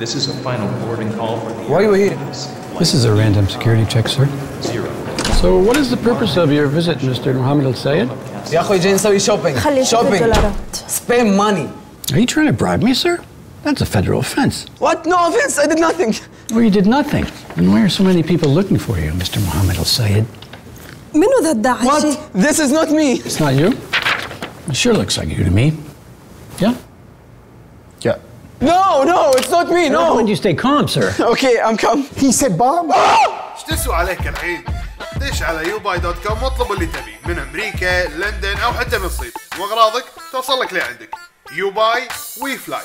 This is a final boarding call for the Why are you here? This is a random security check, sir. zero. So, what is the purpose of your visit, Mr. Mohammed Al Sayed? يا اخوي جاي نسوي شوبينج خلي يشوف شوبينج الدولارات spend money Are you trying to bribe me, sir? That's a federal offense. what no offense I did nothing Well, you did nothing. And why are so many people looking for you, Mr. Mohammed Al Sayed? منو ذا الداعشي؟ what this is not me It's not you? It sure looks like you to me. Yeah? Yeah. No no it's not me Why no would you stay calm, sir? okay I'm come He said bomb. إيش تسوى عليك الحين؟ دش على يوباي دوت كوم واطلب اللي تبي من أمريكا، لندن أو حتى من الصين، وأغراضك توصل لك لعندك. يوباي وي فلاي